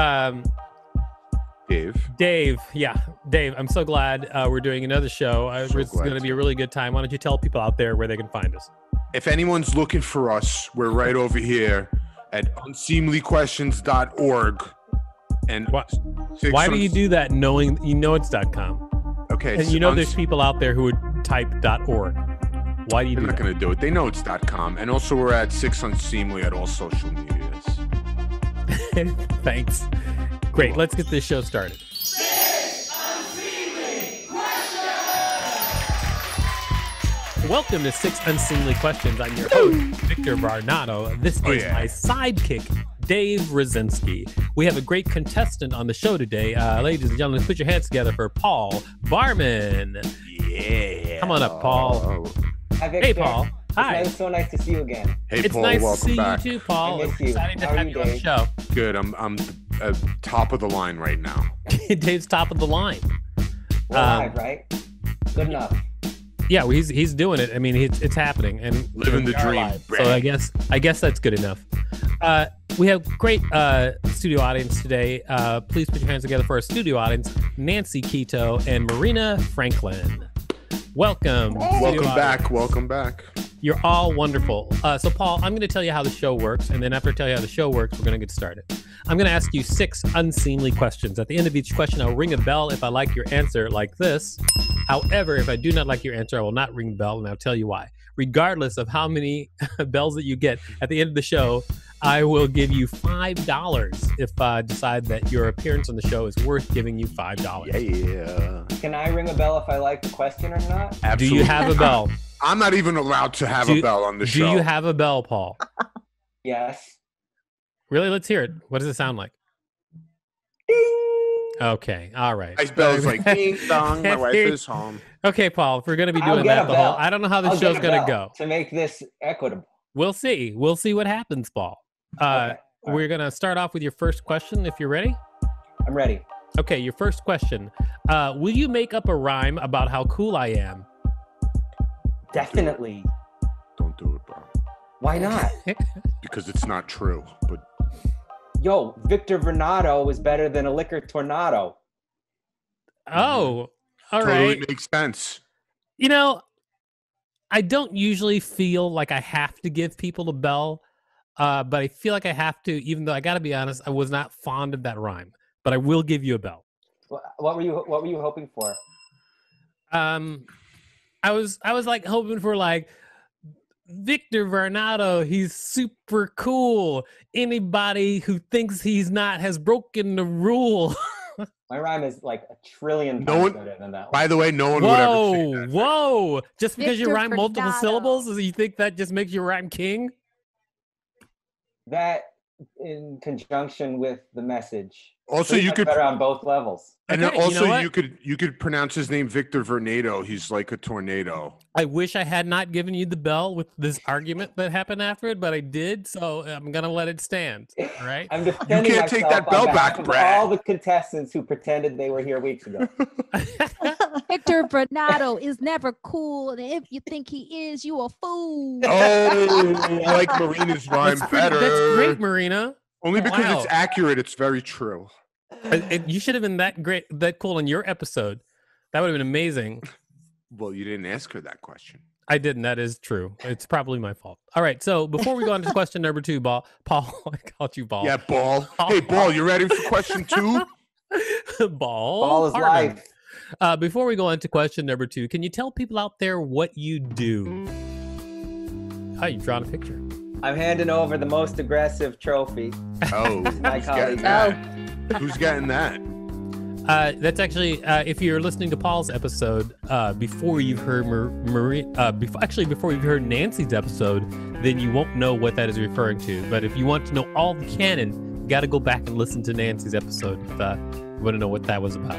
Um, Dave. Dave, yeah, Dave. I'm so glad uh, we're doing another show. Uh, So it's going to be a really good time. Why don't you tell people out there where they can find us? If anyone's looking for us, we're right over here at unseemlyquestions.org. And Why- Why do you do that knowing you know it's .com? Okay, And you know uns- there's people out there who would type .org. Why do you They're do not going to do it. They know it's .com. And also, we're at Six Unseemly at all social medias. Thanks. Great. Let's get this show started. Welcome to Six Unseemly Questions. I'm your host, Victor Varnado. This Oh, is yeah. my sidekick, Dave Rosinsky. We have a great contestant on the show today. Uh, ladies and gentlemen, put your hands together for Paul Barman. Yeah. Come on up, Paul. Oh. Hi, Victor. Hey, Paul. It's Hi. nice- so nice to see you again. Hey, It's Paul. nice to see back. you too, Paul. I miss you. Excited to How are have you, you on the show. Good. I'm I'm uh, top of the line right now. Dave's top of the line. We're Um, live, right? Good enough. Yeah, well, he's he's doing it. I mean, it's, it's happening and Living the dream, live. So I guess I guess that's good enough. Uh, we have great uh, studio audience today. Uh, please put your hands together for our studio audience: Nancy Kito and Marina Franklin. Welcome. studio Welcome audience. back. Welcome back. You're all wonderful. Uh, so, Paul, I'm going to tell you how the show works, and then after I tell you how the show works, we're going to get started. I'm going to ask you six unseemly questions. At the end of each question, I'll ring a bell if I like your answer, like this. However, if I do not like your answer, I will not ring the bell, and I'll tell you why. Regardless of how many bells that you get at the end of the show, I will give you five dollars if I decide that your appearance on the show is worth giving you five dollars. Yeah. yeah. Can I ring a bell if I like the question or not? Absolutely. Do you have a bell? I'm not even allowed to have Do- a bell on the show. Do you have a bell, Paul? Yes. Really? Let's hear it. What does it sound like? Ding! Okay. All right. My bell's like ding dong. My wife is home. Okay, Paul. If we're gonna be doing that, the whole. I don't know how the show's gonna go. To make this equitable. We'll see. We'll see what happens, Paul. Uh, Okay, all We're gonna start off with your first question. If you're ready. I'm ready. Okay, your first question. Uh, will you make up a rhyme about how cool I am? Definitely. Don't do it, bro. Why not? Because it's not true. But Yo, Victor Varnado is better than a liquor tornado. Oh, all right. totally makes sense. You know, I don't usually feel like I have to give people a bell, uh, but I feel like I have to, even though I got to be honest, I was not fond of that rhyme. But I will give you a bell. What were you What were you hoping for? um i was i was like hoping for like victor varnado. He's super cool. Anybody who thinks he's not has broken the rule. My rhyme is like a trillion No times one- better than that one. By the way, no one would ever say whoa that. whoa. Just because you Victor rhyme multiple syllables does you think that just makes you rhyme king? That in conjunction with the message. Also, Pretty you could, better on both levels. and Okay, then you know also you could, you could pronounce his name Victor Varnado. He's like a tornado. i wish i had not given you the bell with this argument that happened after it but i did so i'm gonna let it stand all right I'm defending can't take that bell on back, Brad. All the contestants who pretended they were here weeks ago. Victor Varnado is never cool, and if you think he is, you a fool. Oh, I like Marina's rhyme that's, pretty, better. that's great marina Only because Wow. it's accurate. It's very true. It- you should have been that great that cool in your episode that would have been amazing Well, you didn't ask her that question. I didn't. That is true. It's probably my fault. All right. So before we go on to question number two, Ball, Paul, I called you Ball. Yeah, ball. Hey, ball. You ready for question two? ball. Ball is Harmon. life. Uh, before we go on to question number two, can you tell people out there what you do? Oh, you've drawn a picture. I'm handing over the most aggressive trophy. Oh, My who's colleague. getting that? Who's getting that? Uh, that's actually uh, if you're listening to Paul's episode uh, before you've heard Mar- Marie, uh, before, actually before you've heard Nancy's episode, then you won't know what that is referring to. But if you want to know all the canon, you got to go back and listen to Nancy's episode if uh, you want to know what that was about.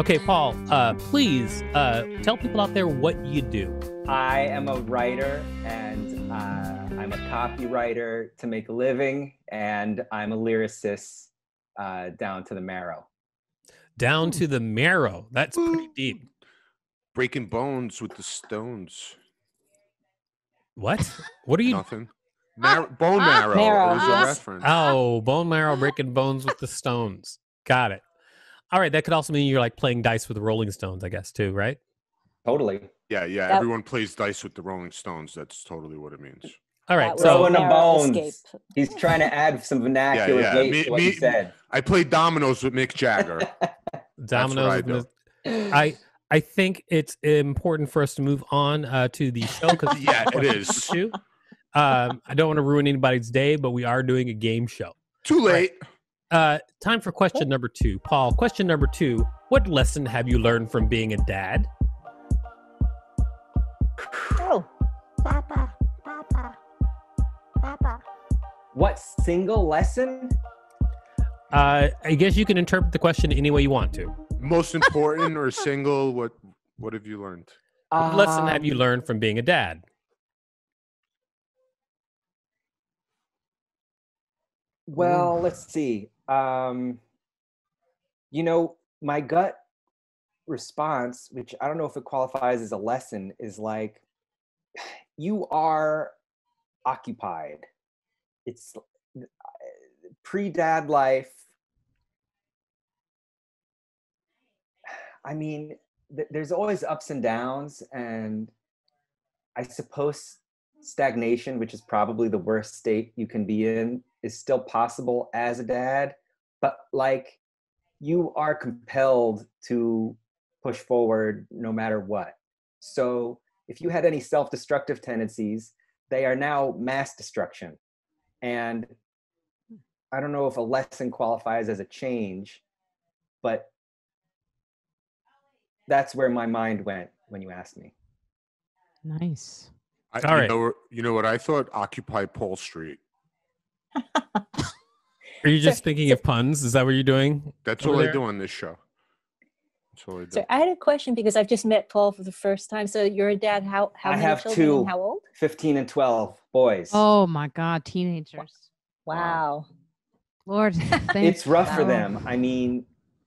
Okay, Paul, uh, please uh, tell people out there what you do. I am a writer and uh, I'm a copywriter to make a living, and I'm a lyricist uh, down to the marrow. Down to the marrow. That's pretty deep. Breaking bones with the stones. What? What are you? Nothing. Mar- bone marrow. Marrow, It was a reference. Oh, bone marrow breaking bones with the stones. Got it. All right, that could also mean you're like playing dice with the Rolling Stones, I guess, too, right? Totally. Yeah, yeah. That- Everyone plays dice with the Rolling Stones. That's totally what it means. All right, so Throwing the narrow bones. escape. He's trying to add some vernacular yeah. weight Me- to what he me- said. I played dominoes with Mick Jagger. dominoes. I with do. Miss- I I think it's important for us to move on uh, to the show because Yeah, it is. Um, I don't want to ruin anybody's day, but we are doing a game show. Too late. Uh, time for question number two, Paul. Question number two: What lesson have you learned from being a dad? Oh, Papa, Papa, Papa. what single lesson? Uh, I guess you can interpret the question any way you want to. Most important or single? What What have you learned? What lesson have you Um, learned from being a dad? Well, let's see. Um, you know, my gut response, which I don't know if it qualifies as a lesson, is like you are occupied. It's pre dad life. I mean, th- there's always ups and downs, and I suppose stagnation, which is probably the worst state you can be in, is still possible as a dad. But like, you are compelled to push forward no matter what. So if you had any self destructive tendencies, they are now mass destruction. And I don't know if a lesson qualifies as a change, but that's where my mind went when you asked me. Nice. I, All you right. Know, you know what I thought? Occupy Paul Street. Are you just thinking of puns? Is that what you're doing? That's Over all I do on this show. That's all I do. so I had a question because I've just met Paul for the first time. So you're a dad. How how I many have children two. and how old? 15 and 12 boys. Oh my God, teenagers. Wow. Lord, it's rough for them. I mean,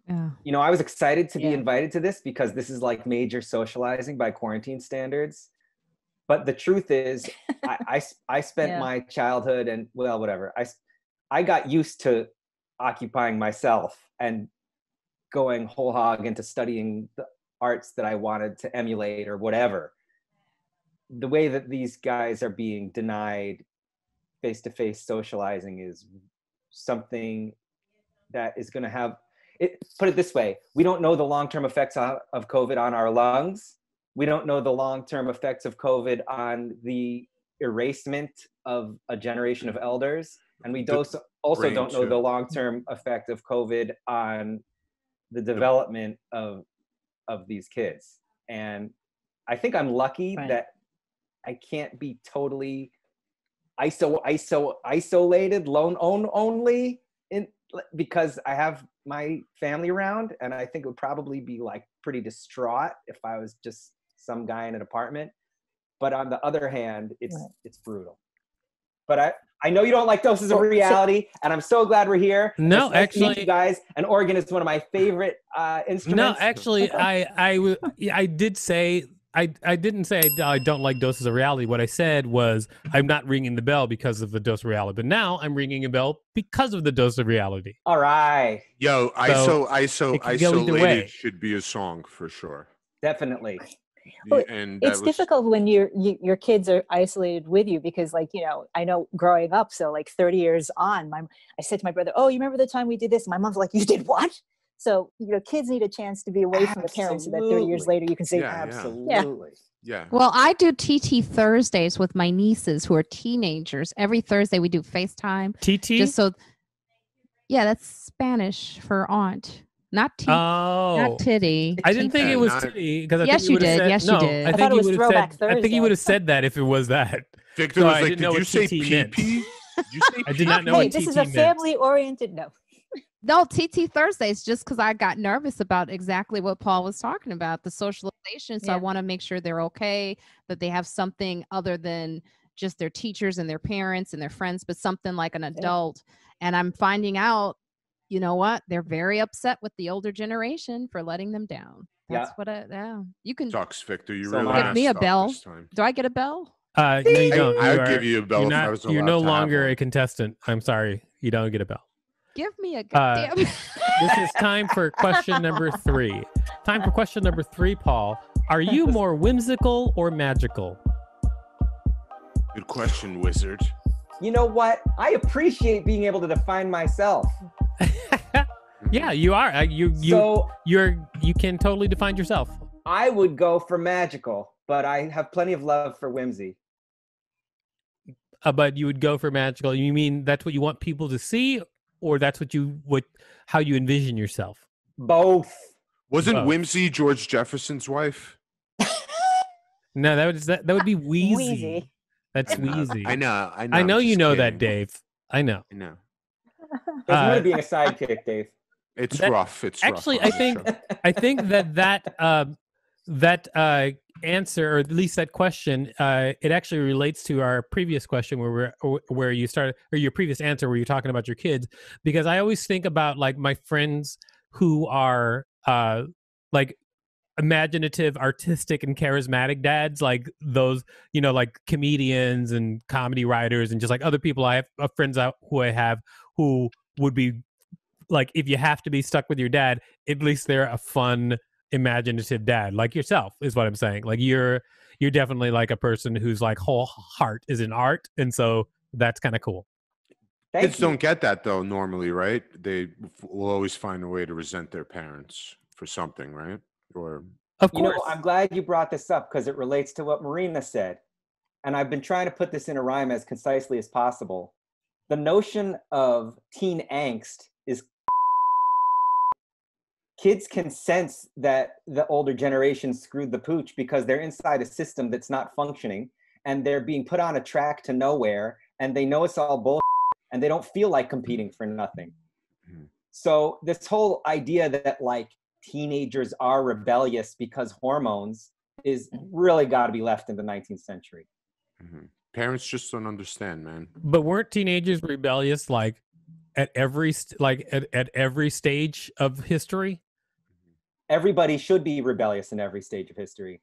Yeah. you know, I was excited to be Yeah. invited to this because this is like major socializing by quarantine standards. But the truth is, I I spent Yeah. my childhood and, well, whatever. i i got used to occupying myself and going whole hog into studying the arts that I wanted to emulate or whatever. The way that these guys are being denied face to face socializing is something that is going to have it put it this way we don't know the long-term effects of, of covid on our lungs we don't know the long-term effects of covid on the erasement of a generation of elders and we The don't, also don't know too. the long-term effect of covid on the development of of these kids and i think i'm lucky Right. that i can't be totally iso iso isolated lone own only in because I have my family around, and I think it would probably be like pretty distraught if I was just some guy in an apartment. But on the other hand, it's Right. it's brutal. But I I know you don't like doses of Well, so- reality, and I'm so glad we're here. No, nice actually- you guys, and organ is one of my favorite uh, instruments. No, actually, I, yeah, I did say I I didn't say I don't like doses of reality. What I said was I'm not ringing the bell because of the dose of reality, but now I'm ringing a bell because of the dose of reality. All right, Yo, So, ISO, ISO, it could go isolated way. should be a song for sure. definitely. Well, and that it's was- difficult when your you, your kids are isolated with you because like you know i know growing up so like 30 years on my i said to my brother oh you remember the time we did this my mom's like you did what so you know kids need a chance to be away from the parents so that 30 years later you can say Yeah, yeah. Absolutely. Yeah. Well, I do TT Thursdays with my nieces who are teenagers. Every Thursday we do FaceTime. TT. Just so Yeah, that's Spanish for aunt. Not T oh, not titty. I didn't think it was titty because Yes, you you did. Said, Yes, you did. I I think thought it you was would have Throwback said. I think you would have said that if it was that. Victor So was I like, didn't know did you say TT meant." PP? Did you say I did not know hey this is a family oriented no No, TT Thursdays, just because I got nervous about exactly what Paul was talking about the socialization. So I want to make sure they're okay, that they have something other than just their teachers and their parents and their friends, but something like an adult. And I'm finding out, you know what? They're very upset with the older generation for letting them down. Yeah. That's what I, yeah. You can, Sucks, Victor. You So really Give me a bell. do I get a bell? Uh, no, you don't. I You would are- give you a bell You're, if I not, was you're no to longer one. a contestant. I'm sorry. You don't get a bell. Give me a Uh. This is time for question number three. Time for question number three, Paul. Are you more whimsical or magical? Good question, wizard. You know what? I appreciate being able to define myself. yeah, you are. Uh, You you so you're you can totally define yourself. I would go for magical, but I have plenty of love for whimsy. Uh, but you would go for magical. You mean that's what you want people to see, or that's what you what how you envision yourself? Both. Wasn't Oh. Whimsy George Jefferson's wife? No, that would that, that would be wheezy. Wheezy. That's I wheezy. I know. I know. I I'm know you just know that. Dave. I know. I know. There's more Uh, to being a sidekick, Dave. It's That- rough. It's actually, rough I think- show. I think that that uh, that uh, answer, or at least that question, uh, it actually relates to our previous question where we're, where you started, or your previous answer where you're talking about your kids, because I always think about like my friends who are uh, like imaginative, artistic, and charismatic dads, like those, you know, like comedians and comedy writers, and just like other people I have uh, friends out who I have who would be like if you have to be stuck with your dad, at least they're a fun, imaginative dad, like yourself, is what I'm saying. Like you're you're definitely like a person whose like whole heart is in art, and so that's kind of cool. Thank Kids you. don't get that though normally, right? They f- will always find a way to resent their parents for something, right? Or Of You know, I'm glad you brought this up because it relates to what Marina said. And I've been trying to put this in a rhyme as concisely as possible. The notion of teen angst is kids can sense that the older generation screwed the pooch because they're inside a system that's not functioning and they're being put on a track to nowhere and they know it's all bull and they don't feel like competing for nothing. Mhm. So this whole idea that like teenagers are rebellious because hormones is really got to be left in the 19th century. Mhm. parents just don't understand, man. but weren't teenagers rebellious like at every st- like at, at every stage of history? Everybody should be rebellious in every stage of history.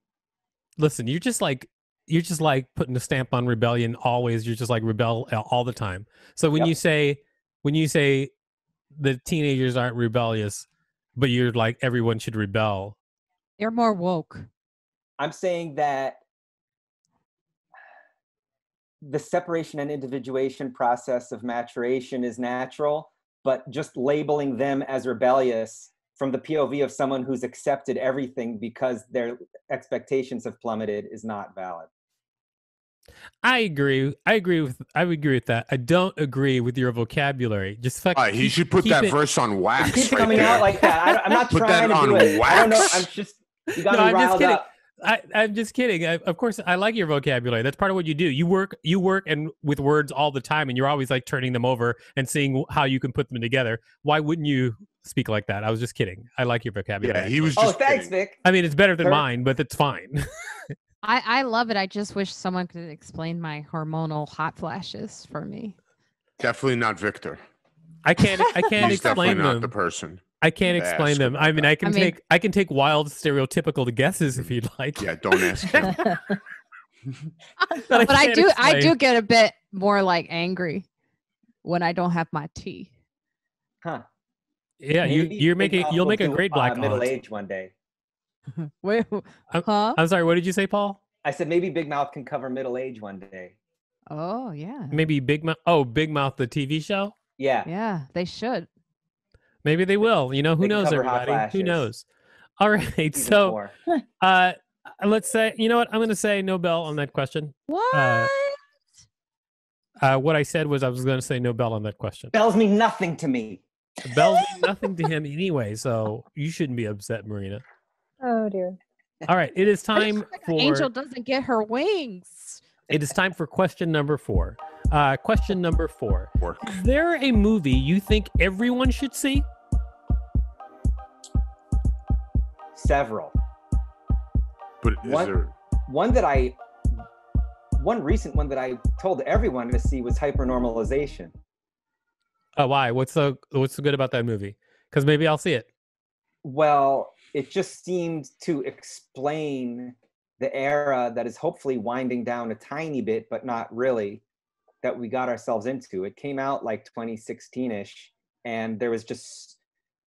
Listen, you're just like you're just like putting a stamp on rebellion always. You're just like rebel all the time. So when Yep. you say when you say the teenagers aren't rebellious, but you're like everyone should rebel. They're more woke. I'm saying that the separation and individuation process of maturation is natural, but just labeling them as rebellious from the POV of someone who's accepted everything because their expectations have plummeted is not valid. I agree. I agree with. I would agree with that. I don't agree with your vocabulary. Just fuck. Uh, he keep- should put that it- verse on wax. Keep right coming there. out like that. I, am not Put trying that to do on it. I don't know. I'm just you got No, me I'm just riled kidding. up. I, I'm just kidding. I, of course, I like your vocabulary. That's part of what you do. You work. You work and with words all the time, and you're always like turning them over and seeing how you can put them together. Why wouldn't you speak like that? I was just kidding. I like your vocabulary. Yeah, he was Oh, just. thanks, kidding. Vic. I mean, it's better than Sir? mine, but it's fine. I, I love it. I just wish someone could explain my hormonal hot flashes for me. Definitely not Victor. I can't. I can't He's definitely explain not the person. I can't to explain ask them. I mean. I can I mean- take. I can take wild stereotypical guesses if you'd like. Yeah, don't ask him. But But I can't do I explain. do get a bit more like angry when I don't have my tea. Huh. Yeah, you Maybe you're Big making. Mouth You'll will make a do, great uh, black middle aunt. age one day. Wait, I'm- huh? I'm sorry. What did you say, Paul? I said maybe Big Mouth can cover middle age one day. Oh yeah. Maybe Big Mouth. Oh, Big Mouth, the TV show. Yeah. Yeah, they should. Maybe they will. You know, who They knows, everybody? Who knows? All right. season So, uh, let's say, you know what? I'm going to say no bell on that question. What? Uh, what I said was I was going to say no bell on that question. Bells mean nothing to me. Bells mean nothing to him anyway, so you shouldn't be upset, Marina. Oh dear. All right. It is time for Angel doesn't get her wings. it is time for question number four. Uh, question number four. Work. Is there a movie you think everyone should see? Several. But is What? there? One that I, one recent one that I told everyone to see was Hypernormalization. Oh, why? What's so what's so good about that movie? Because maybe I'll see it. Well, it just seemed to explain the era that is hopefully winding down a tiny bit, but not really, that we got ourselves into. It came out like 2016 ish, and there was just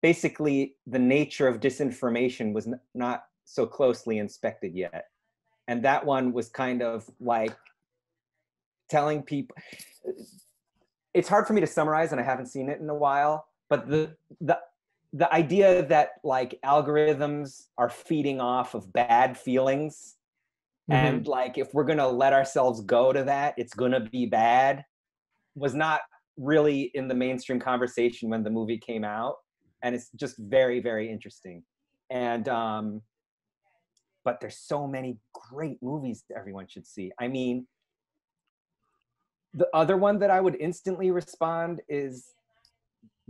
basically the nature of disinformation was n- not so closely inspected yet. And that one was kind of like telling people it's hard for me to summarize and I haven't seen it in a while, but the the the idea that like algorithms are feeding off of bad feelings Mhm. and like if we're going to let ourselves go to that it's going to be bad was not really in the mainstream conversation when the movie came out and it's just very very interesting and um but there's so many great movies that everyone should see i mean the other one that i would instantly respond is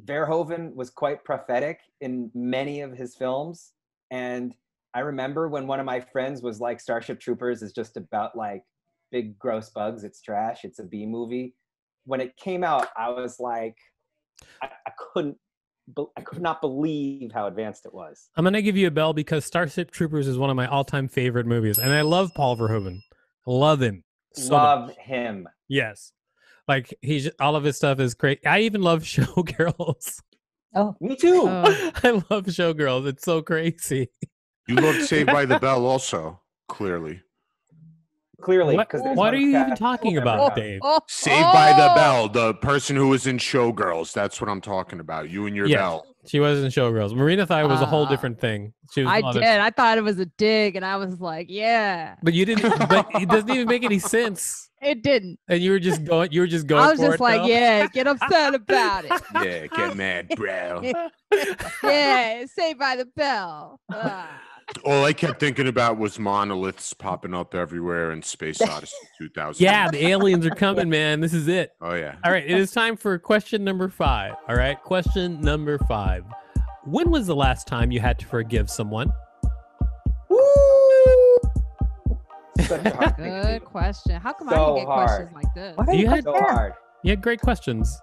verhoeven was quite prophetic in many of his films and I remember when one of my friends was like, Starship Troopers is just about like big gross bugs. It's trash. It's a B movie. When it came out, I was like, I, I couldn't, I could not believe how advanced it was. I'm gonna give you a bell because Starship Troopers is one of my all-time favorite movies, and I love Paul Verhoeven. Love him. So much. Love him. Yes, like he's all of his stuff is great. I even love Showgirls. Oh, Me too. Oh. I love Showgirls. It's so crazy. You loved Saved by the Bell also, clearly. Clearly, What, because what are you even talking about, Dave? Oh, Saved by the oh! Bell, the person who was in Showgirls. That's what I'm talking about. You and your Yes. bell. She was in Showgirls. Marina thought it was a whole Ah. different thing. She was I did. it. I thought it was a dig, and I was like, yeah. but you didn't. but it doesn't even make any sense. It didn't. And you were just going. You were just going. I was for just it, like, though? yeah, get upset about it. Yeah, get mad, bro. yeah, Saved by the Bell. Ah. All I kept thinking about was monoliths popping up everywhere in Space Odyssey 2000. Yeah, the aliens are coming, man. This is it. Oh yeah. All right, it is time for question number five. All right, question number five. When was the last time you had to forgive someone? Such a hard thing to Good question. How come I So didn't get questions like this? What You you had- So hard. You had great questions.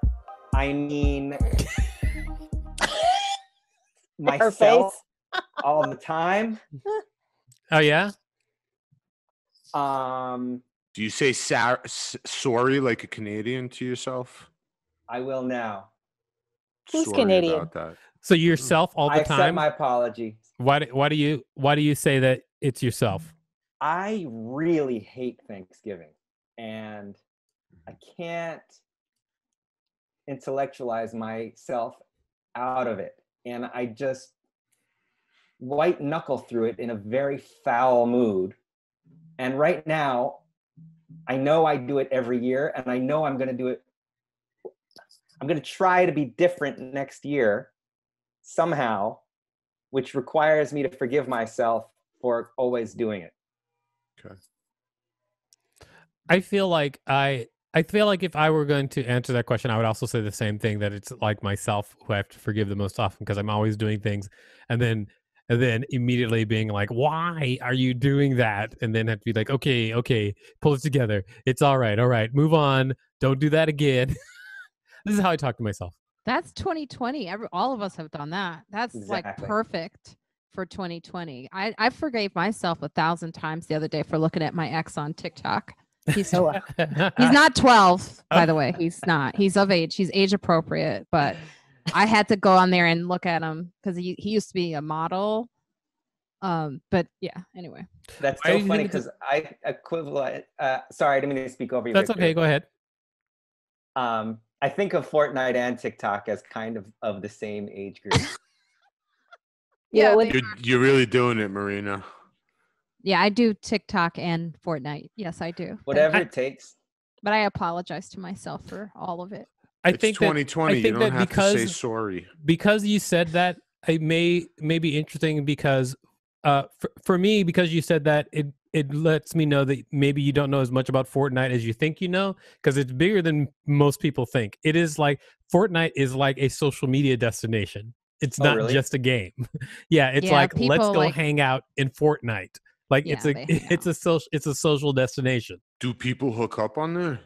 I mean, Her myself face. All the time. Oh yeah. Um, Do you say sar- s- sorry like a Canadian to yourself? I will now. Who's Sorry Canadian? About that. So yourself all I the accept time. my apology. Why? Do, why do you? Why do you say that it's yourself? I really hate Thanksgiving and I can't intellectualize myself out of it. And I just white knuckle through it in a very foul mood. And right now, I know I do it every year and I know I'm going to do it. I'm going to try to be different next year somehow, which requires me to forgive myself for always doing it. Okay. I feel like I. I feel like if I were going to answer that question, I would also say the same thing that it's like myself who I have to forgive the most often because I'm always doing things and then and then immediately being like, why are you doing that? And then have to be like, okay, okay, pull it together. It's all right, all right, move on. Don't do that again. this is how I talk to myself. That's 2020. Every, all of us have done that. That's like perfect for 2020. I, I forgave myself a thousand times the other day for looking at my ex on TikTok. He's So, uh, he's not 12, by the way. He's not. He's of age. He's age appropriate, but I had to go on there and look at him because he, he used to be a model. Um, but yeah, anyway. That's so funny think it's because I equivalent. Uh, sorry, I didn't mean to speak over you. That's Victor. okay. Go ahead. Um, I think of Fortnite and TikTok as kind of of the same age group. Yeah, when- You're, you're really doing it, Marina. Yeah, I do TikTok and Fortnite. Yes, I do. Whatever you. it takes. But I apologize to myself for all of it. I it's think that 2020. I think you that don't have because to say sorry. because you said that it may may be interesting because uh for, for me because you said that it it lets me know that maybe you don't know as much about Fortnite as you think you know because it's bigger than most people think. It is like Fortnite is like a social media destination. It's Oh, not really? just a game. yeah, it's Yeah, like let's go like- hang out in Fortnite. Like it's a they hang it's a social it's a social destination. Do people hook up on there?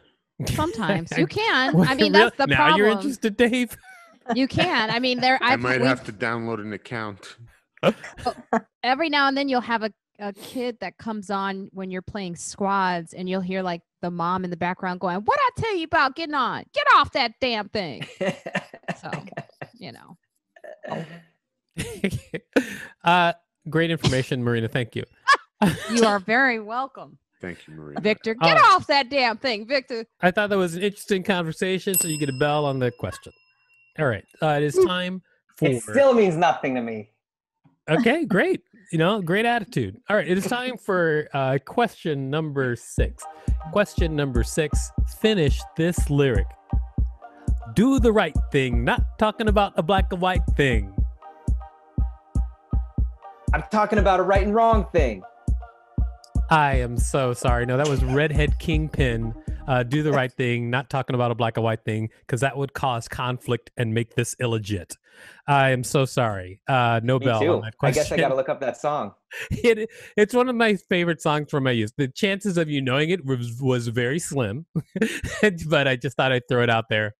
Sometimes you can. I mean, that's the now problem. you're interested, Dave. You can. I mean, there. I I've, might we've- have to download an account. every now and then you'll have a a kid that comes on when you're playing squads and you'll hear like the mom in the background going, What I tell you about getting on? Get off that damn thing. So, you know. uh, great information, Marina. Thank you. You are very welcome. Thank you, Maria. Victor, get Uh, off that damn thing, Victor. I thought that was an interesting conversation, so you get a bell on the question. All right, uh, it is time for. it still means nothing to me. Okay, great. You know, great attitude. All right, it is time for uh, question number six. Question number six. Finish this lyric. Do the right thing, not talking about a black and white thing. I'm talking about a right and wrong thing. I am so sorry. No, that was Redhead Kingpin. Uh, do the right thing, not talking about a black and white thing, because that would cause conflict and make this illegit. I am so sorry. Uh, no Me bell too. on that I guess I got to look up that song. it, it's one of my favorite songs from my youth. The chances of you knowing it was, was very slim, but I just thought I'd throw it out there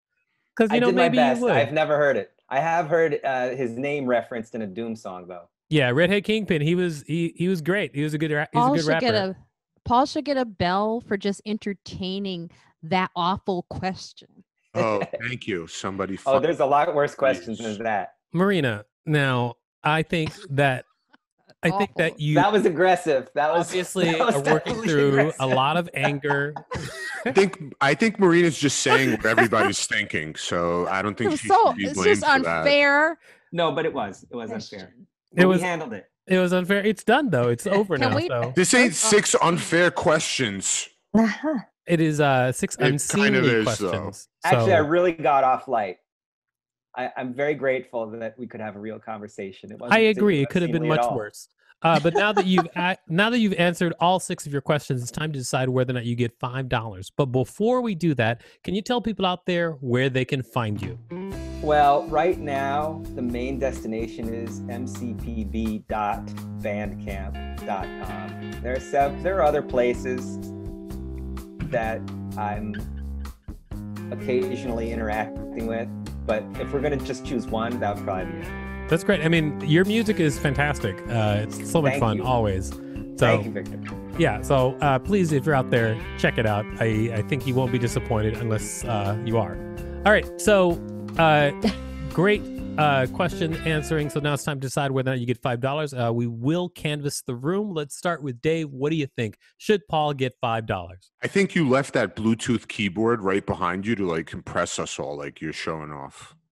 because you I know maybe you would. I've never heard it. I have heard uh, his name referenced in a Doom song, though. Yeah, Redhead Kingpin. He was he he was great. He was a good ra- he's a Paul good should rapper. get a Paul should get a bell for just entertaining that awful question. Oh, thank you. Somebody. Oh, there's a lot worse questions Please. than that. Marina. Now I think that I think that you that was aggressive. That was obviously that was working definitely through a lot of anger. I think I think Marina's just saying what everybody's thinking. So I don't think was she so should be it's just for that. unfair. No, but it was. It was unfair. Question. But It we was handled it. it was unfair. It's done though. It's over now. we- So This ain't six unfair questions. Uh-huh. it is uh six It kind unseemly of is, though. questions. Actually, I really got off light. I, I'm very grateful that we could have a real conversation. It wasn't I agree. It could have been much worse. Uh, but now that you've a- now that you've answered all six of your questions, it's time to decide whether or not you get five dollars. But before we do that, can you tell people out there where they can find you? Well, right now, the main destination is mcpb.bandcamp.com. There are sev- there are other places that I'm occasionally interacting with, but if we're gonna just choose one, that would probably be it. That's great. I mean, your music is fantastic. Uh, it's so much Thank fun you. always. So Thank you, Victor. yeah, so uh, please, if you're out there, check it out. I, I think you won't be disappointed unless uh, you are. All right, so uh, great uh, question answering. So now it's time to decide whether or not you get five dollars. Uh, we will canvass the room. Let's start with Dave. What do you think? Should Paul get five dollars? I think you left that Bluetooth keyboard right behind you to like compress us all, like you're showing off.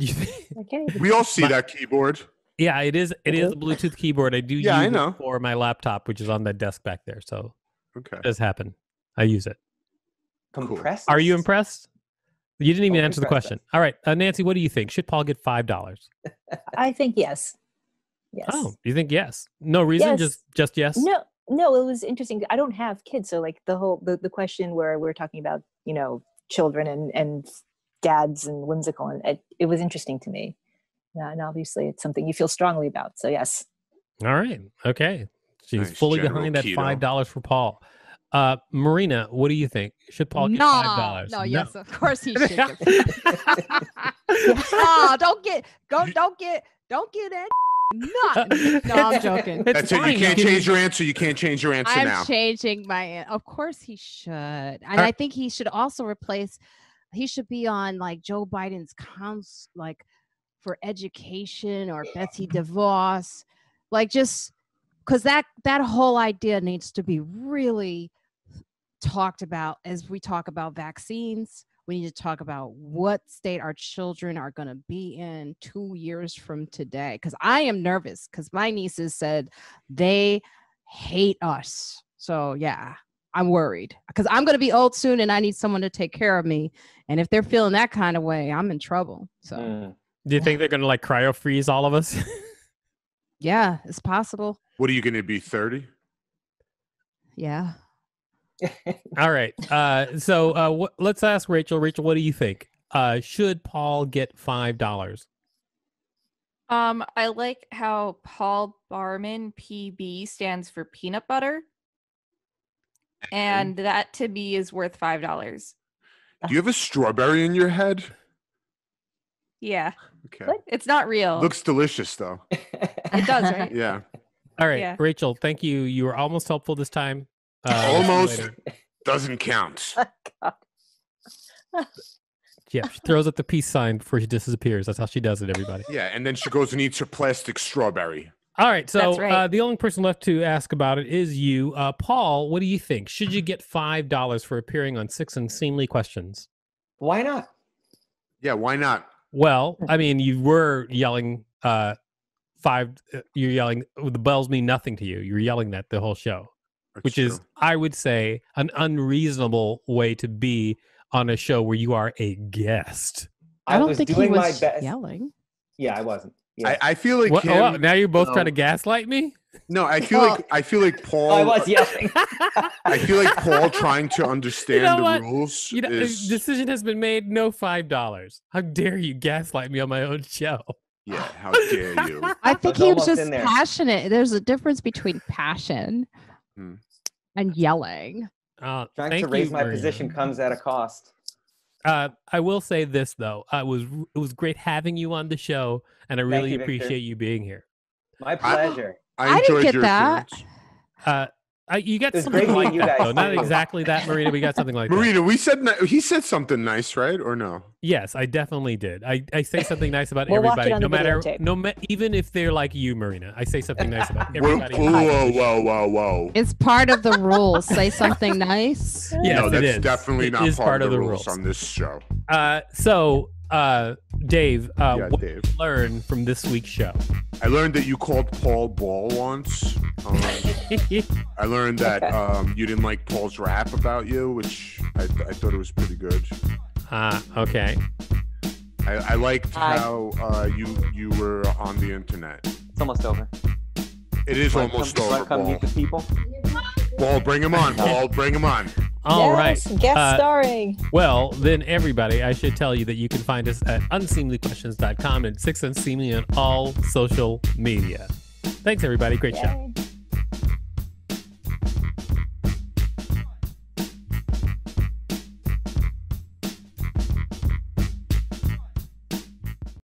You think? Okay. We all see My- that keyboard. Yeah, it is. It is a Bluetooth keyboard. I do Yeah, I know. it for my laptop, which is on the desk back there. So Okay. it does happen. I use it. Compressed. Are you impressed? You didn't even answer the question. All right, uh, Nancy, what do you think? Should Paul get five dollars? I think yes. Yes. Oh, you think yes? No reason, Yes. just just yes. No, no, it was interesting. I don't have kids, so like the whole the, the question where we're talking about, you know, children and and dads and whimsical and it, it was interesting to me. Yeah, and obviously it's something you feel strongly about. So yes. All right, okay. She's Nice, fully General behind that Keto. five dollars for Paul. Uh, Marina, what do you think? Should Paul get no, five dollars? no, yes, of course he should. get- oh, don't get, go, don't get, don't get it. Nothing. No, I'm joking. It's That's it. You can't change your answer. You can't change your answer I'm now. changing my. an- Of course he should, and Are- I think he should also replace. He should be on like Joe Biden's cons like for education or Betsy DeVos, like just because that that whole idea needs to be really talked about as we talk about vaccines. We need to talk about what state our children are going to be in two years from today. Because I am nervous because my nieces said they hate us. So, yeah, I'm worried because I'm going to be old soon and I need someone to take care of me. And if they're feeling that kind of way, I'm in trouble. So, Mm. Do you think they're gonna like cryo freeze all of us? yeah, it's possible. What are you going to be? Thirty? Yeah. All right. Uh, so uh, wh- let's ask Rachel. Rachel, what do you think? Uh, should Paul get five dollars? Um, I like how Paul Barman PB stands for peanut butter, and that to me is worth five dollars. Do you have a strawberry in your head? Yeah, Okay. What? it's not real. Looks delicious though. it does, right? Yeah. All right, Yeah. Rachel. Thank you. You were almost helpful this time. Uh, we'll see you Almost. later. Doesn't count. God. Yeah, she throws up the peace sign before she disappears. That's how she does it, everybody. Yeah, and then she goes and eats her plastic strawberry. All right, so right. uh, the only person left to ask about it is you, uh, Paul. What do you think? Should you get five dollars for appearing on Six Unseemly Questions? Why not? Yeah, why not? Well, I mean, you were yelling uh, five. Uh, you're yelling. The bells mean nothing to you. You were yelling that the whole show, That's which is. I would say, an unreasonable way to be on a show where you are a guest. I, don't was think he doing was yelling. Yeah, I wasn't. Yeah. I, I feel like What, oh, him. oh, now you're both trying to gaslight me. no, I feel like I feel like Paul. I was yelling. I feel like Paul trying to understand know the what? rules You know, the is decision has been made. No five dollars. How dare you gaslight me on my own show? yeah. How dare you? I think was he was just there. passionate. There's a difference between passion Hmm. and yelling. Uh, Trying thank to raise you, my Maria. position comes at a cost. Uh, I will say this though, uh, it was it was great having you on the show, and I really you, Victor. appreciate you being here. My pleasure. I I didn't enjoyed get your that. appearance. Uh, I, you got It something like you that guys, though. Not exactly that, Marina. We got something like that. Marina, we said he said something nice, right? Or no? Yes, I definitely did. I, I say something nice about We'll everybody, no matter videotape. no ma- even if they're like you, Marina. I say something nice about Whoa, everybody. whoa, whoa, whoa, whoa! whoa! It's part of the rules. Say something nice. Yes, no, that's is. definitely It not is part, of the, rules, on this show. Uh, so, uh, Dave, uh, yeah, what Dave. did you learn from this week's show? I learned that you called Paul Ball once. Um, I learned that um, you didn't like Paul's rap about you, which I, I thought it was pretty good. Ah, okay. I, I liked Hi. how uh, you you were on the internet. It's almost over. It is Wanna almost come, over, wanna come Ball. meet the people. Ball, bring him on. Ball, bring him on. All right. yes, Guest Uh, starring. Well, then, everybody, I should tell you that you can find us at unseemlyquestions.com and Six Unseemly on all social media. Thanks, everybody. Great show. Yay.